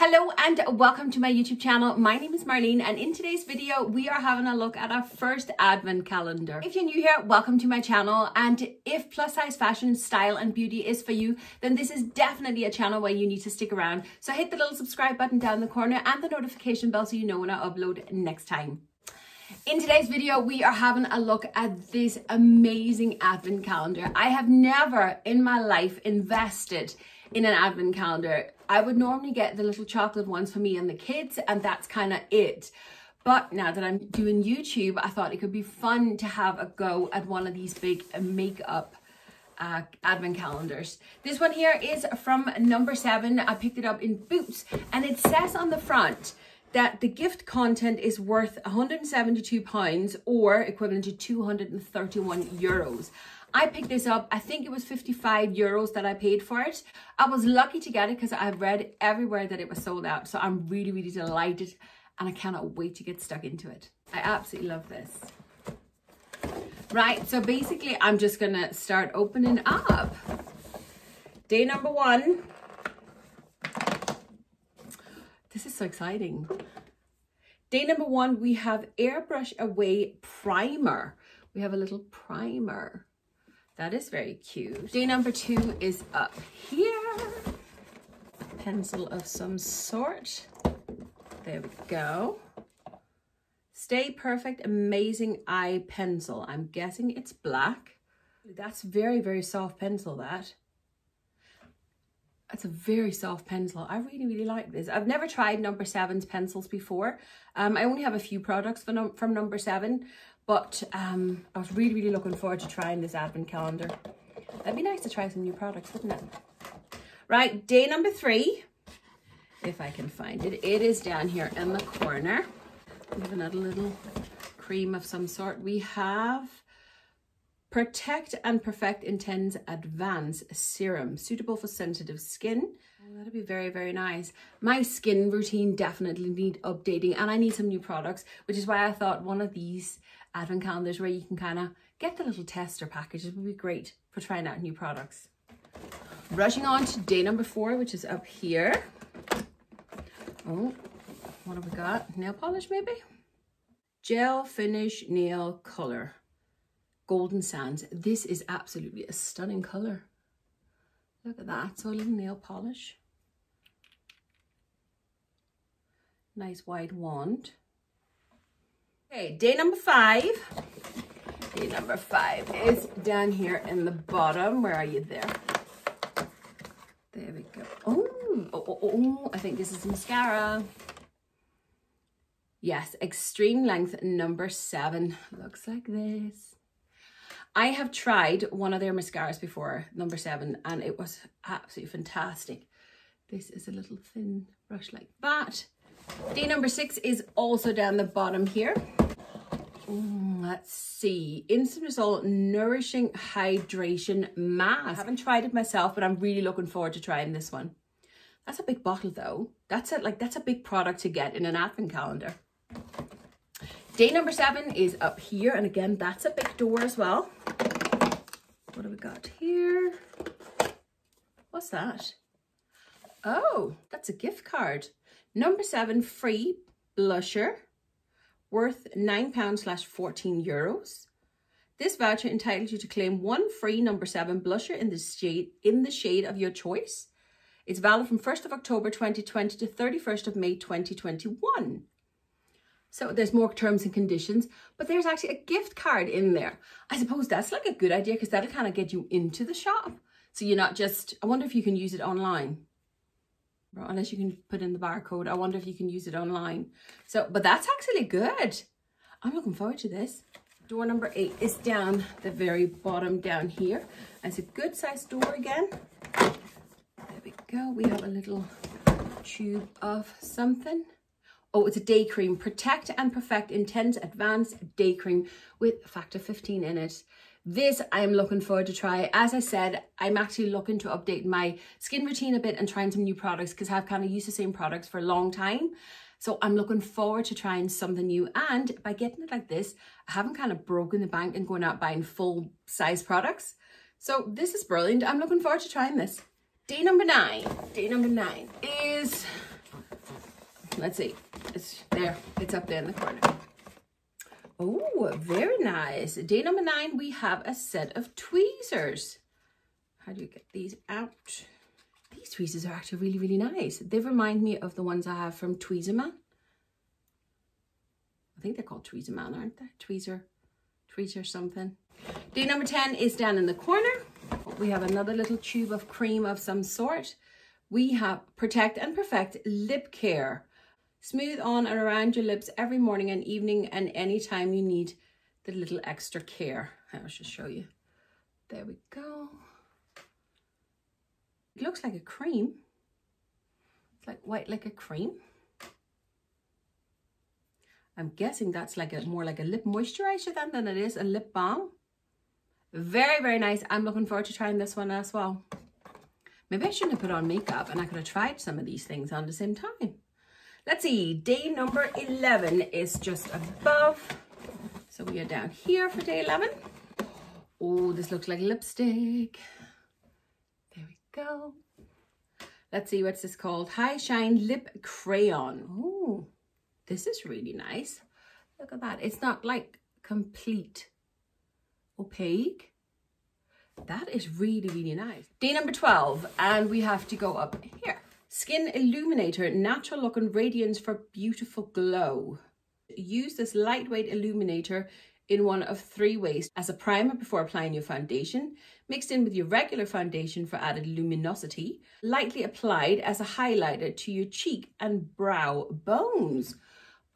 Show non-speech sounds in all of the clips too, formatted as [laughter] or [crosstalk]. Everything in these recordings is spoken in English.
Hello and welcome to my YouTube channel. My name is Marleen and in today's video we are having a look at our first advent calendar. If you're new here, welcome to my channel and if plus size fashion, style and beauty is for you, then this is definitely a channel where you need to stick around. So hit the little subscribe button down the corner and the notification bell so you know when I upload next time. In today's video, we are having a look at this amazing advent calendar. I have never in my life invested in an advent calendar. I would normally get the little chocolate ones for me and the kids, and that's kind of it. But now that I'm doing YouTube, I thought it could be fun to have a go at one of these big makeup uh, advent calendars. This one here is from number seven. I picked it up in Boots, and it says on the front, that the gift content is worth 172 pounds or equivalent to 231 euros. I picked this up, I think it was 55 euros that I paid for it. I was lucky to get it because I've read everywhere that it was sold out. So I'm really, really delighted and I cannot wait to get stuck into it. I absolutely love this. Right, so basically I'm just gonna start opening up. Day number one. This is so exciting. Day number one, we have Airbrush Away Primer. We have a little primer. That is very cute. Day number two is up here. Pencil of some sort. There we go. Stay Perfect Amazing Eye Pencil. I'm guessing it's black. That's very, very soft pencil, that. That's a very soft pencil. I really, really like this. I've never tried number seven's pencils before. Um, I only have a few products from, from number seven, but um, I was really, really looking forward to trying this advent calendar. That'd be nice to try some new products, wouldn't it? Right, day number three, if I can find it. It is down here in the corner. We have another little cream of some sort. We have Protect and Perfect Intense Advance Serum, suitable for sensitive skin. Oh, that'd be very, very nice. My skin routine definitely need updating and I need some new products, which is why I thought one of these advent calendars where you can kind of get the little tester packages would be great for trying out new products. Rushing on to day number four, which is up here. Oh, what have we got? Nail polish maybe? Gel Finish Nail Color. Golden Sands. This is absolutely a stunning color. Look at that. So little nail polish. Nice wide wand. Okay, day number five. Day number five is down here in the bottom. Where are you there? There we go. Oh, oh, oh, oh, I think this is mascara. Yes, extreme length number seven. Looks like this. I have tried one of their mascaras before, number seven, and it was absolutely fantastic. This is a little thin brush like that. Day number six is also down the bottom here. Mm, let's see. Instant Result Nourishing Hydration Mask. I haven't tried it myself, but I'm really looking forward to trying this one. That's a big bottle though. That's it. Like that's a big product to get in an advent calendar. Day number seven is up here. And again, that's a big door as well. What have we got here? What's that? Oh, that's a gift card. Number seven, free blusher worth £9 slash 14 euros. This voucher entitles you to claim one free number seven blusher in the shade in the shade of your choice. It's valid from 1st of October 2020 to 31st of May 2021. So there's more terms and conditions, but there's actually a gift card in there. I suppose that's like a good idea because that'll kind of get you into the shop. So you're not just, I wonder if you can use it online unless you can put in the barcode. I wonder if you can use it online. So, but that's actually good. I'm looking forward to this. Door number eight is down the very bottom down here. It's a good sized door again. There we go. We have a little tube of something. Oh, it's a day cream. Protect and Perfect Intense Advanced Day Cream with factor 15 in it. This I'm looking forward to try. As I said, I'm actually looking to update my skin routine a bit and trying some new products because I've kind of used the same products for a long time. So I'm looking forward to trying something new. And by getting it like this, I haven't kind of broken the bank and going out buying full size products. So this is brilliant. I'm looking forward to trying this. Day number nine, day number nine is Let's see. It's there. It's up there in the corner. Oh, very nice. Day number nine, we have a set of tweezers. How do you get these out? These tweezers are actually really, really nice. They remind me of the ones I have from Tweezerman. I think they're called Tweezerman, aren't they? Tweezer, tweezer something. Day number 10 is down in the corner. We have another little tube of cream of some sort. We have Protect and Perfect Lip Care. Smooth on and around your lips every morning and evening and anytime you need the little extra care. I'll just show you. There we go. It looks like a cream. It's like white like a cream. I'm guessing that's like a more like a lip moisturizer then than it is a lip balm. Very, very nice. I'm looking forward to trying this one as well. Maybe I shouldn't have put on makeup and I could have tried some of these things on the same time. Let's see, day number 11 is just above. So we are down here for day 11. Oh, this looks like lipstick. There we go. Let's see, what's this called? High Shine Lip Crayon. Oh, this is really nice. Look at that. It's not like complete opaque. That is really, really nice. Day number 12, and we have to go up here. Skin Illuminator, natural looking radiance for beautiful glow. Use this lightweight illuminator in one of three ways as a primer before applying your foundation, mixed in with your regular foundation for added luminosity, lightly applied as a highlighter to your cheek and brow bones.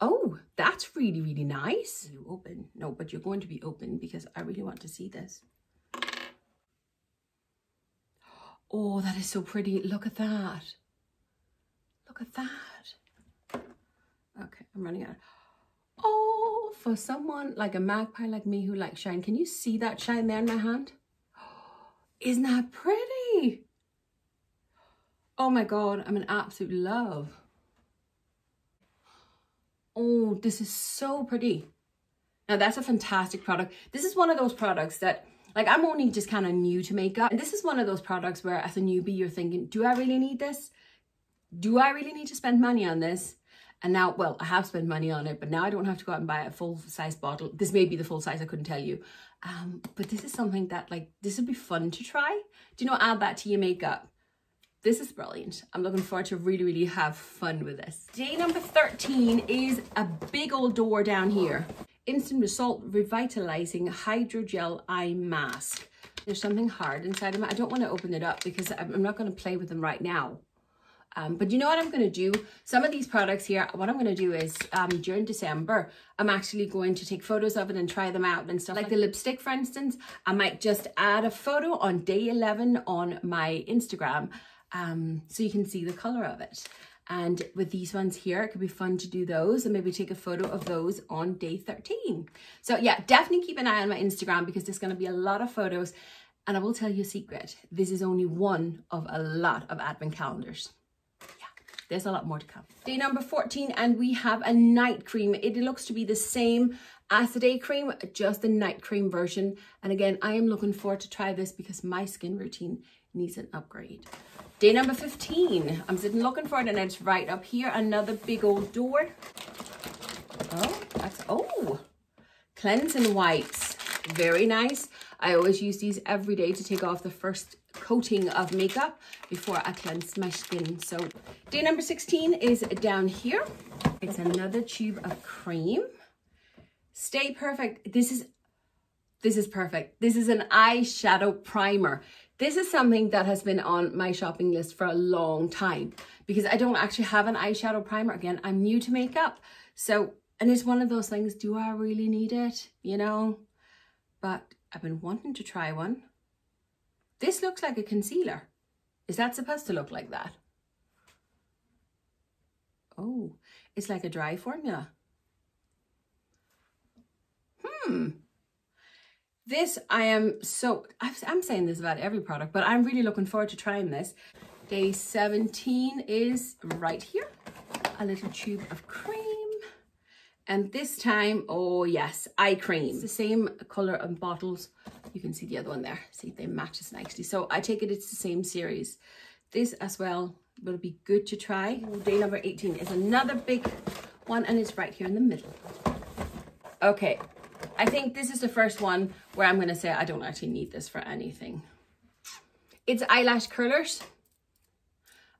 Oh, that's really, really nice. You open. No, but you're going to be open because I really want to see this. Oh, that is so pretty. Look at that. Look at that. Okay, I'm running out. Oh, for someone like a magpie like me who likes shine, can you see that shine there in my hand? [gasps] Isn't that pretty? Oh my God, I'm in absolute love. Oh, this is so pretty. Now that's a fantastic product. This is one of those products that like I'm only just kind of new to makeup. And this is one of those products where as a newbie, you're thinking, do I really need this? Do I really need to spend money on this? And now, well, I have spent money on it, but now I don't have to go out and buy a full size bottle. This may be the full size, I couldn't tell you. Um, but this is something that like, this would be fun to try. Do you know, add that to your makeup. This is brilliant. I'm looking forward to really, really have fun with this. Day number 13 is a big old door down here. Instant Result Revitalizing Hydrogel Eye Mask. There's something hard inside of it. I don't want to open it up because I'm not going to play with them right now. Um, but you know what I'm going to do? Some of these products here, what I'm going to do is um, during December, I'm actually going to take photos of it and try them out and stuff. Like the lipstick, for instance, I might just add a photo on day 11 on my Instagram um, so you can see the color of it. And with these ones here, it could be fun to do those and maybe take a photo of those on day 13. So yeah, definitely keep an eye on my Instagram because there's going to be a lot of photos. And I will tell you a secret. This is only one of a lot of advent calendars. There's a lot more to come. Day number 14 and we have a night cream. It looks to be the same as the day cream, just the night cream version. And again, I am looking forward to try this because my skin routine needs an upgrade. Day number 15. I'm sitting looking for it and it's right up here. Another big old door. Oh, that's, oh, cleansing wipes. Very nice. I always use these every day to take off the first coating of makeup before I cleanse my skin. So day number 16 is down here. It's another tube of cream. Stay Perfect. This is, this is perfect. This is an eyeshadow primer. This is something that has been on my shopping list for a long time because I don't actually have an eyeshadow primer. Again, I'm new to makeup. So, and it's one of those things, do I really need it? You know, but I've been wanting to try one. This looks like a concealer. Is that supposed to look like that? Oh, it's like a dry formula. Hmm. This, I am so, I'm saying this about every product, but I'm really looking forward to trying this. Day 17 is right here. A little tube of cream. And this time, oh yes, eye cream. It's the same color and bottles. You can see the other one there. See, they match nicely. So I take it it's the same series. This as well will be good to try. Day number 18 is another big one and it's right here in the middle. Okay, I think this is the first one where I'm going to say I don't actually need this for anything. It's eyelash curlers.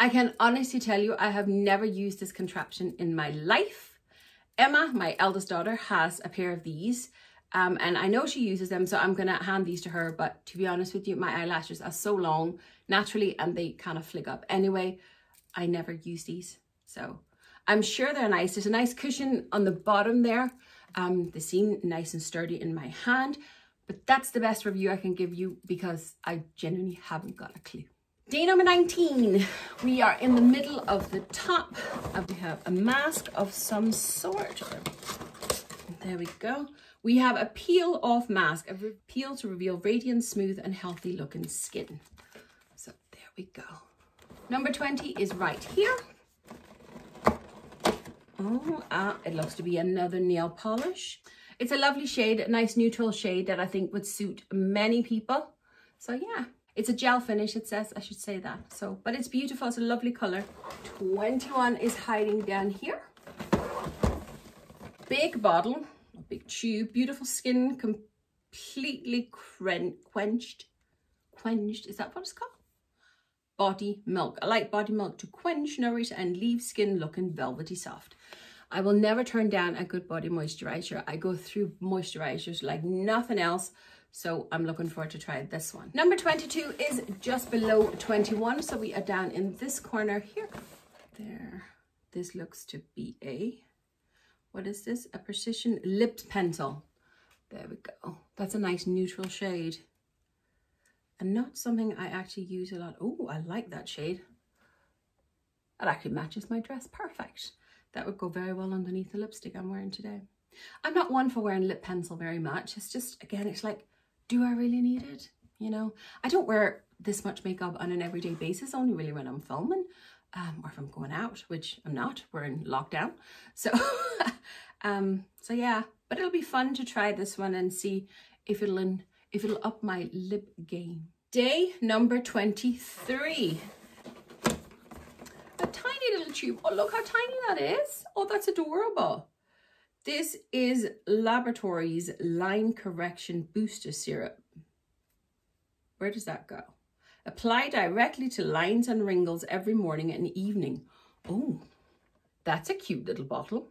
I can honestly tell you I have never used this contraption in my life. Emma, my eldest daughter, has a pair of these um, and I know she uses them, so I'm going to hand these to her. But to be honest with you, my eyelashes are so long naturally and they kind of flick up. Anyway, I never use these. So I'm sure they're nice. There's a nice cushion on the bottom there. Um, they seem nice and sturdy in my hand. But that's the best review I can give you because I genuinely haven't got a clue. Day number 19, we are in the middle of the top. And we have a mask of some sort. There we go. We have a peel off mask, a peel to reveal radiant, smooth and healthy looking skin. So there we go. Number 20 is right here. Oh, ah, it looks to be another nail polish. It's a lovely shade, a nice neutral shade that I think would suit many people. So yeah, it's a gel finish, it says, I should say that. So, but it's beautiful, it's a lovely color. 21 is hiding down here. Big bottle, big tube, beautiful skin, completely quenched. Quenched, is that what it's called? Body milk. I like body milk to quench, nourish and leave skin looking velvety soft. I will never turn down a good body moisturizer. I go through moisturizers like nothing else. So I'm looking forward to try this one. Number 22 is just below 21. So we are down in this corner here. There. This looks to be a what is this? A precision lipped pencil. There we go. That's a nice neutral shade. And not something I actually use a lot. Oh, I like that shade. That actually matches my dress perfect. That would go very well underneath the lipstick I'm wearing today. I'm not one for wearing lip pencil very much. It's just, again, it's like, do I really need it? You know, I don't wear this much makeup on an everyday basis, only really when I'm filming um, or if I'm going out, which I'm not, we're in lockdown. [laughs] So, um, so yeah, but it'll be fun to try this one and see if it'll, in, if it'll up my lip game. Day number 23. A tiny little tube. Oh, look how tiny that is. Oh, that's adorable. This is Laboratories Line Correction Booster Syrup. Where does that go? Apply directly to lines and wrinkles every morning and evening. Oh, that's a cute little bottle.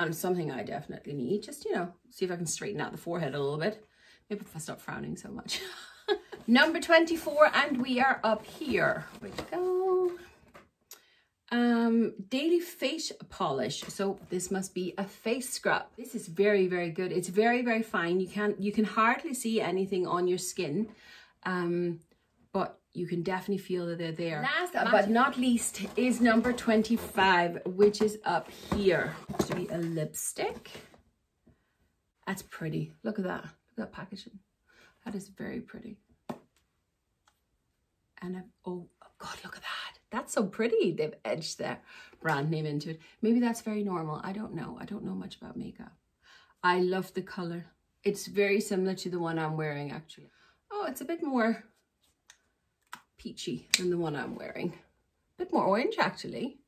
And something I definitely need. Just, you know, see if I can straighten out the forehead a little bit. Maybe if I stop frowning so much. [laughs] Number 24, and we are up here. Where we go? Um, Daily Face Polish. So this must be a face scrub. This is very, very good. It's very, very fine. You can't, you can hardly see anything on your skin. Um, but you can definitely feel that they're there. Last but not least is number 25, which is up here. To be a lipstick. That's pretty. Look at that. Look at that packaging. That is very pretty. And I've, oh, oh God, look at that. That's so pretty. They've edged their brand name into it. Maybe that's very normal. I don't know. I don't know much about makeup. I love the color. It's very similar to the one I'm wearing actually. Oh, it's a bit more peachy than the one I'm wearing. A bit more orange actually.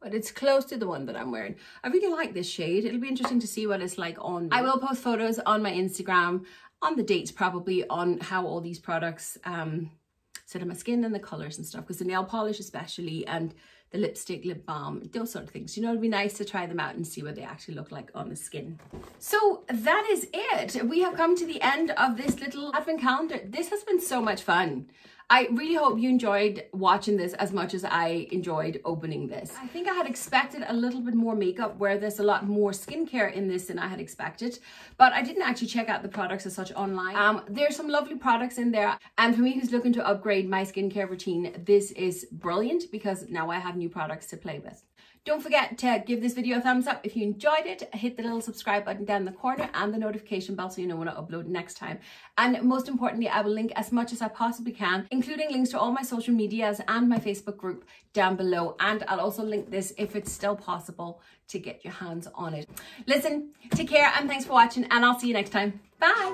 But it's close to the one that I'm wearing. I really like this shade. It'll be interesting to see what it's like on. I will post photos on my Instagram, on the dates probably, on how all these products um, sit on my skin and the colours and stuff. Because the nail polish especially and the lipstick, lip balm, those sort of things. You know, it'd be nice to try them out and see what they actually look like on the skin. So that is it. We have come to the end of this little advent calendar. This has been so much fun. I really hope you enjoyed watching this as much as I enjoyed opening this. I think I had expected a little bit more makeup where there's a lot more skincare in this than I had expected, but I didn't actually check out the products as such online. Um, there's some lovely products in there. And for me who's looking to upgrade my skincare routine, this is brilliant because now I have new products to play with. Don't forget to give this video a thumbs up if you enjoyed it. Hit the little subscribe button down in the corner and the notification bell so you know when I upload next time. And most importantly, I will link as much as I possibly can, including links to all my social medias and my Facebook group down below. And I'll also link this if it's still possible to get your hands on it. Listen, take care and thanks for watching and I'll see you next time. Bye.